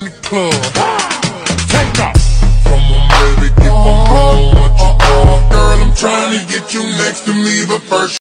in the club. Take off. Come on, baby, keep on going what you want. Girl, I'm trying to get you next to me, but first.